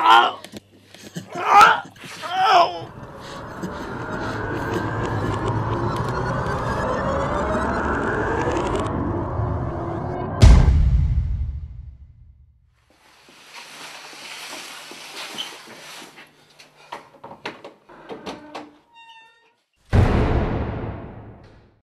好